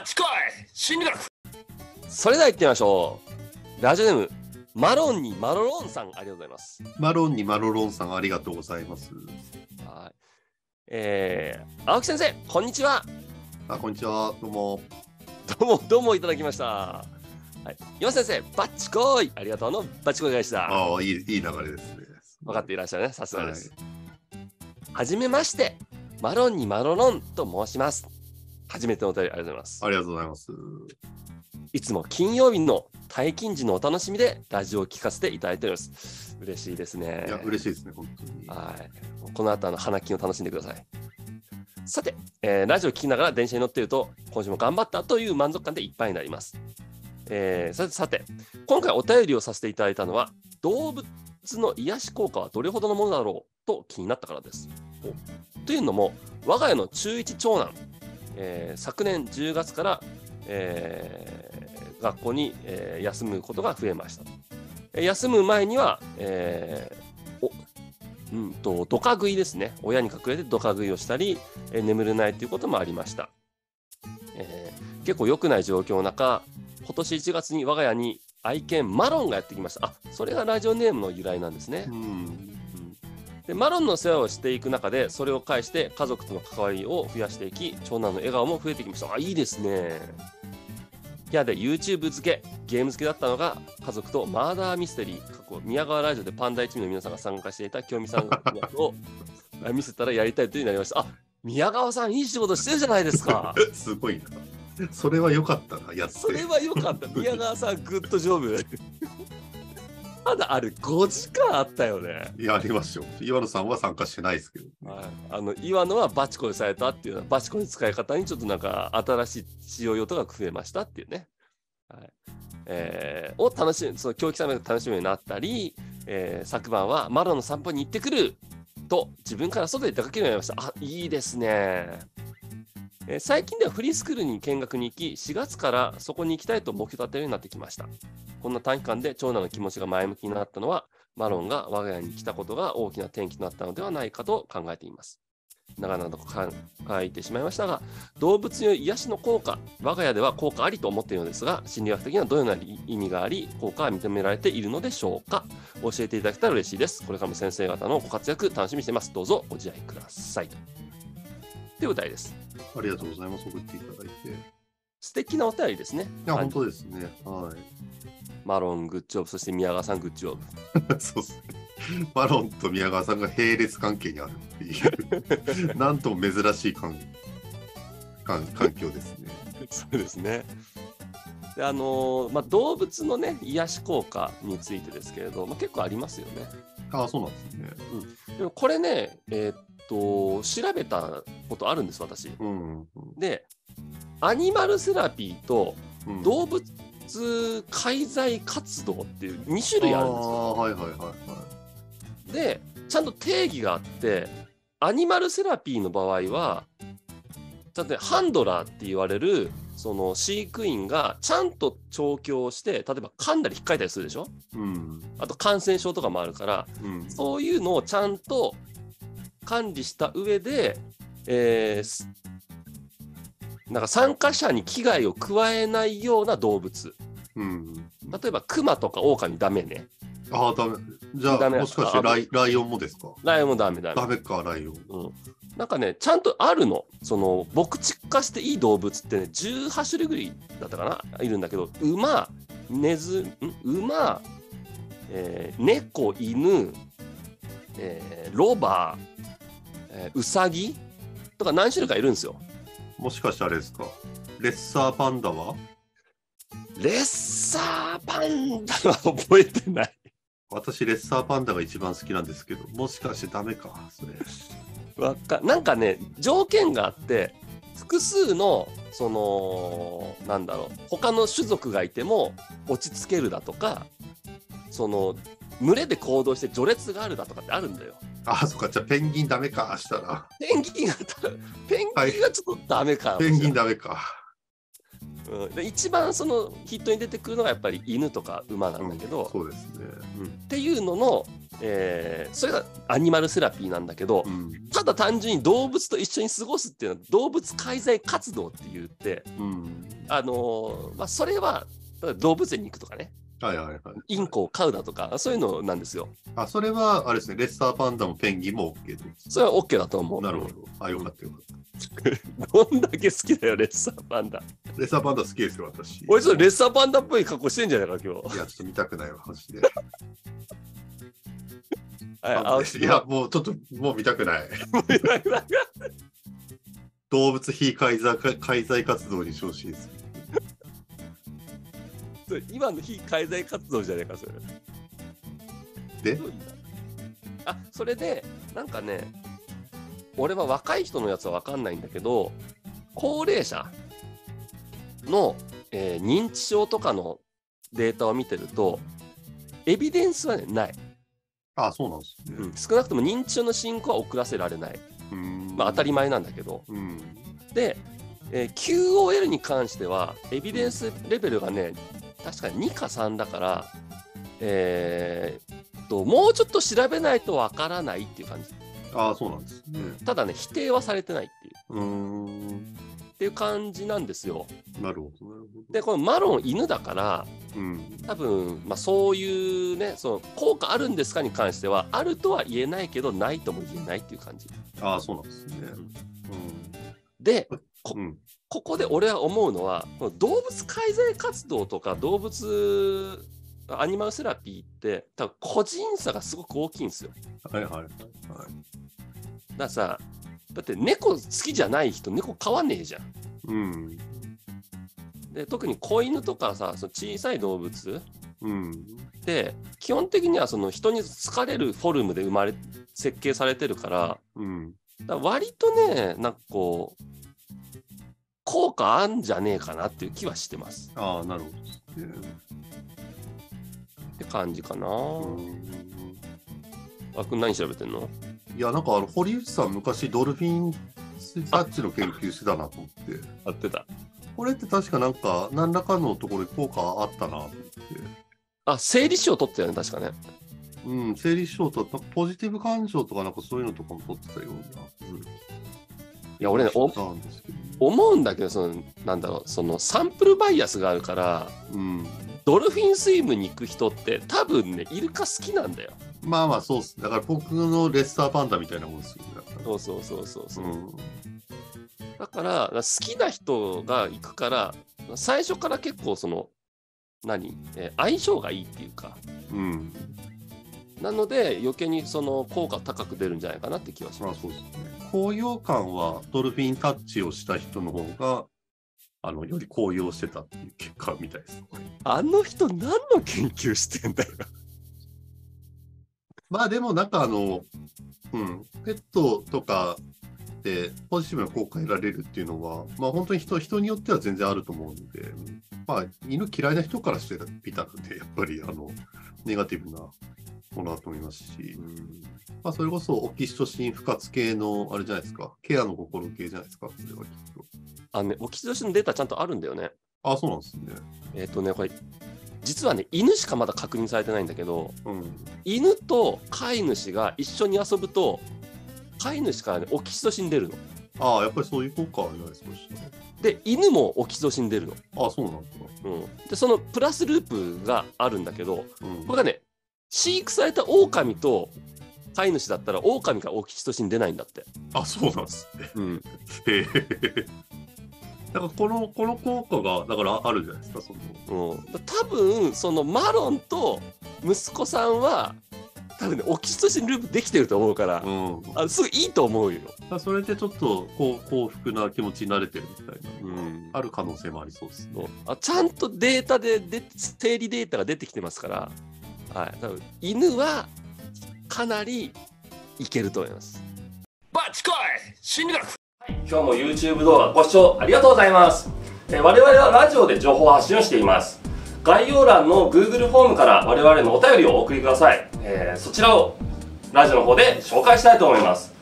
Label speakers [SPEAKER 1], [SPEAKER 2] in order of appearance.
[SPEAKER 1] ッチコイ心理学
[SPEAKER 2] それでは行ってみましょう。ラジオネーム、マロンにマロロンさん、ありがとうございます。
[SPEAKER 3] マロンにマロロンさんありがとうございます。
[SPEAKER 2] はい。えー、青木先生、こんにちは。
[SPEAKER 3] あ、こんにちは。どうも。
[SPEAKER 2] どうも、どうもいただきました。はい。岩先生、バッチコイありがとうのバッチコイ返しだ。
[SPEAKER 3] ああ、いい、いい流れですね。
[SPEAKER 2] 分かっていらっしゃるね。さすが
[SPEAKER 3] はい
[SPEAKER 2] です。はじめまして、マロンにマロロンと申します。初めてのお便りありがとうございます。
[SPEAKER 3] ありがとうございます。
[SPEAKER 2] いつも金曜日の退勤時のお楽しみでラジオを聞かせていただいております。嬉しいですね。
[SPEAKER 3] いや、嬉しいですね、本当に。
[SPEAKER 2] はい。この後、あの、花金を楽しんでください。さて、えーラジオ聞きながら電車に乗っていると、今週も頑張ったという満足感でいっぱいになります。えーさて、さて、今回お便りをさせていただいたのは、動物の癒し効果はどれほどのものだろうと気になったからです。おというのも、我が家の中1長男、えー昨年10月から、えー学校に、えー休むことが増えました。休む前には、えーおうんと、ドカ食いですね。親に隠れてドカ食いをしたり、え眠れないということもありました。え結構良くない状況の中、今年1月に我が家に愛犬マロンがやってきました。あ、それがラジオネームの由来なんですね
[SPEAKER 3] う。ん。
[SPEAKER 2] うんでマロンの世話をしていく中で、それを介して家族との関わりを増やしていき、長男の笑顔も増えてきました。あ、いいですね。部屋で YouTube 付け、ゲーム付けだったのが、家族とマーダーミステリー、過去、宮川ラジオでパンダ一味の皆さんが参加していた清美さんを あ見せたらやりたいというになりました。あ、宮川さん、いい仕事してるじゃないですか。
[SPEAKER 3] すごいな。それは良かったな、や。
[SPEAKER 2] それは良かった。宮川さん、グッドジョブ。ただ、あれ、5時間あったよね。
[SPEAKER 3] やりましょう。岩野さんは参加してないですけど。
[SPEAKER 2] はい、あの岩野はバチコにされたっていうのはバチコの使い方にちょっとなんか新しい使用用途が増えましたっていうね。はいえーを楽しむ、その教育さんが楽しむようになったり、えー昨晩はマロの散歩に行ってくると自分から外で出かけるようになりました。あいいですね。え最近ではフリースクールに見学に行き、4月からそこに行きたいと目標立てるようになってきました。こんな短期間で長男の気持ちが前向きになったのは、マロンが我が家に来たことが大きな転機となったのではないかと考えています。長々と書いてしまいましたが、動物による癒しの効果、我が家では効果ありと思っているのですが、心理学的にはどのような意味があり、効果は認められているのでしょうか教えていただけたら嬉しいです。これからも先生方のご活躍楽しみにしています。どうぞご自愛ください。というお便りです。
[SPEAKER 3] ありがとうございます。送っていただいて。い
[SPEAKER 2] 素敵なお便りですね。い
[SPEAKER 3] 本当ですね。は
[SPEAKER 2] マロン、グッジョブ、そして宮川さん、グッジョブ。
[SPEAKER 3] い。そうですね。マロンと宮川さんが並列関係にあるっていう、なんとも珍しい環環環境ですね。
[SPEAKER 2] そうですね。であのーまあ、動物のね癒し効果についてですけれど、まあ、結構ありますよね。
[SPEAKER 3] ああ、そうなんですね。
[SPEAKER 2] でもこれね、えーっと調べたことあるんです私。
[SPEAKER 3] うん。うん
[SPEAKER 2] でアニマルセラピーと
[SPEAKER 3] うん
[SPEAKER 2] 動物介在活動っていう2種類あるんですよ。
[SPEAKER 3] はいはいはいはい。
[SPEAKER 2] でちゃんと定義があってアニマルセラピーの場合はちゃんとねハンドラーって言われるその飼育員がちゃんと調教して例えば噛んだり引っかいたりするでしょ？
[SPEAKER 3] うん。
[SPEAKER 2] あと感染症とかもあるから
[SPEAKER 3] うん。
[SPEAKER 2] そういうのをちゃんと管理した上で、えーすなんか参加者に危害を加えないような動物。
[SPEAKER 3] うん。
[SPEAKER 2] 例えばクマとかオオカミダメね。
[SPEAKER 3] ああ、ダメ。じゃあ、もしかしてライライオンもですか？
[SPEAKER 2] ライオンもダメダメ。
[SPEAKER 3] ダメか、ライオン。
[SPEAKER 2] うん、なんかねちゃんとあるの。その牧畜化していい動物ってね18種類ぐらいだったかな？いるんだけど馬ネズん？馬、えー猫犬、えーロバ、えーウサギ？とか何種類かいるんですよ。
[SPEAKER 3] もしかしてあれですか？レッサーパンダは？
[SPEAKER 2] レッサーパンダは覚えてない。
[SPEAKER 3] 私、レッサーパンダが一番好きなんですけど、もしかしてダメか、それ。
[SPEAKER 2] わかなんかね条件があって複数のそのなんだろう他の種族がいても落ち着けるだとかその群れで行動して序列があるだとかってあるんだよ。
[SPEAKER 3] あ、そっか、じゃあペンギンダメか、したら。
[SPEAKER 2] ペンギンがペンギンがちょっとダメか、
[SPEAKER 3] ペンギンダメか。
[SPEAKER 2] うん、で一番そのヒットに出てくるのがやっぱり犬とか馬なんだけど、
[SPEAKER 3] そうですね。
[SPEAKER 2] うんっていうのの、えーそれがアニマルセラピーなんだけど、
[SPEAKER 3] うん。
[SPEAKER 2] ただ単純に動物と一緒に過ごすっていうのは動物介在活動って言って、
[SPEAKER 3] うん。
[SPEAKER 2] あのーまあ、それは動物園に行くとかね
[SPEAKER 3] はいはいはい。
[SPEAKER 2] インコを飼うだとかそういうのなんですよ。
[SPEAKER 3] あ、それは、あれですね、レッサーパンダもペンギンも OK です。
[SPEAKER 2] それは OK だと思う。
[SPEAKER 3] なるほど。あ、よかったよかっ
[SPEAKER 2] どんだけ好きだよレッサーパンダ。
[SPEAKER 3] た。レッサーパンダ好きですよ、私。
[SPEAKER 2] 俺ちょっとレッサーパンダっぽい格好してんじゃないか今日。
[SPEAKER 3] いや、ちょっと見たくないわ、マジで。
[SPEAKER 2] はい、
[SPEAKER 3] あ
[SPEAKER 2] 青
[SPEAKER 3] いや、もうちょっと、もう見たくない。動物非介在介在活動にしてほしいです。
[SPEAKER 2] 今の非介在活動じゃないかそれ。
[SPEAKER 3] で？
[SPEAKER 2] あそれでなんかね俺は若い人のやつは分かんないんだけど高齢者の、えー認知症とかのデータを見てるとエビデンスは、ね、ない、
[SPEAKER 3] あ、そうなんですね。
[SPEAKER 2] うん少なくとも認知症の進行は遅らせられない、
[SPEAKER 3] うん
[SPEAKER 2] まあ、当たり前なんだけど
[SPEAKER 3] うん。
[SPEAKER 2] で、えー QOL に関してはエビデンスレベルがね確かに2か3だからえーっともうちょっと調べないとわからないっていう感じ
[SPEAKER 3] あ、そうなんですね。
[SPEAKER 2] ただね否定はされてないっていう
[SPEAKER 3] うーん。
[SPEAKER 2] っていう感じなんですよ
[SPEAKER 3] なるほど、なるほど。
[SPEAKER 2] でこのマロン犬だから
[SPEAKER 3] うん。
[SPEAKER 2] 多分、まあ、そういうねその効果あるんですかに関してはあるとは言えないけどないとも言えないっていう感じ
[SPEAKER 3] あ、そうなんですね。
[SPEAKER 2] で
[SPEAKER 3] うん。うん。
[SPEAKER 2] ここで俺は思うのは動物介在活動とか動物アニマルセラピーって多分個人差がすごく大きいんですよ
[SPEAKER 3] はいはいはい。はい
[SPEAKER 2] だからさだって猫好きじゃない人猫飼わねえじゃん
[SPEAKER 3] うん。
[SPEAKER 2] で特に子犬とかさその小さい動物
[SPEAKER 3] うん。
[SPEAKER 2] って基本的にはその人に好かれるフォルムで生まれ設計されてるから
[SPEAKER 3] うん。
[SPEAKER 2] だから割とねなんかこう効果あんじゃねえかなっていう気はしてます。
[SPEAKER 3] ああ、なるほど。
[SPEAKER 2] って感じかな、
[SPEAKER 3] うん
[SPEAKER 2] あくん何調べてんの？
[SPEAKER 3] いや、なんかあの堀内さん、昔ドルフィンタッチの研究してたなと思って、
[SPEAKER 2] やってた。
[SPEAKER 3] これって確かなんか、何らかのところで効果あったなと思って、
[SPEAKER 2] あ生理賞取ったよね確かね。
[SPEAKER 3] うん、生理症と、ポジティブ感情とか、なんかそういうのとかも取ってたような。うん、
[SPEAKER 2] いや俺ねお
[SPEAKER 3] なんですけど、
[SPEAKER 2] 思うんだけどそのなんだろうそのサンプルバイアスがあるから
[SPEAKER 3] うん。
[SPEAKER 2] ドルフィンスイムに行く人って多分ねイルカ好きなんだよ
[SPEAKER 3] まあまあ、そうっす。だから僕のレッサーパンダみたいなもんですよね。だから
[SPEAKER 2] そうそうそうそうそう、
[SPEAKER 3] うん。
[SPEAKER 2] だから好きな人が行くから最初から結構その何、えー相性がいいっていうか
[SPEAKER 3] うん。
[SPEAKER 2] なので余計にその効果高く出るんじゃないかなって気はし
[SPEAKER 3] ま
[SPEAKER 2] ます。
[SPEAKER 3] あそうですね。高揚感はドルフィンタッチをした人の方が、あの、より高揚してたっていう結果みたいです。
[SPEAKER 2] あの人何の研究してんだよ。
[SPEAKER 3] まあでもなんかあの、うん、ペットとかでポジティブな効果得られるっていうのは、まあ本当に人人によっては全然あると思うので、まあ犬嫌いな人からしてみたらね、やっぱりあの、ネガティブなものだと思いますし、まあそれこそオキシトシン不活系のあれじゃないですか、ケアの心系じゃないですか、それはきっと。
[SPEAKER 2] あのね、オキシトシンのデータちゃんとあるんだよね。
[SPEAKER 3] あ、そうなんですね。
[SPEAKER 2] えっ、とね、これ、実はね、犬しかまだ確認されてないんだけど、
[SPEAKER 3] うん。
[SPEAKER 2] 犬と飼い主が一緒に遊ぶと、飼い主からね、オキシトシン出るの。
[SPEAKER 3] ああ、やっぱりそういう効果あるじゃないですか。
[SPEAKER 2] で、犬もオキシトシン出るの。
[SPEAKER 3] ああ、そうなんですか。
[SPEAKER 2] うん、で、そのプラスループがあるんだけど、
[SPEAKER 3] うん
[SPEAKER 2] これがね、飼育された狼と飼い主だったら、狼がオキシトシン出ないんだって。
[SPEAKER 3] あ、そうなんですね。
[SPEAKER 2] うん、
[SPEAKER 3] へえ。だからこのこの効果がだからあるじゃないですか、その。
[SPEAKER 2] うん、多分そのマロンと息子さんは多分ねオキシトシンループできてると思うから、
[SPEAKER 3] うん。
[SPEAKER 2] あすごいいいと思うよ。
[SPEAKER 3] それでちょっとこう幸福な気持ちになれてるみたいな、
[SPEAKER 2] うん
[SPEAKER 3] ある可能性もありそうですね。
[SPEAKER 2] あちゃんとデータでで整理データが出てきてますから、はい、多分犬はかなりいけると思います。バッチコイ心理学、はい、今日も YouTube 動画ご視聴ありがとうございます。えー我々はラジオで情報発信をしています。概要欄の Google フォームから我々のお便りをお送りください。えーそちらをラジオの方で紹介したいと思います。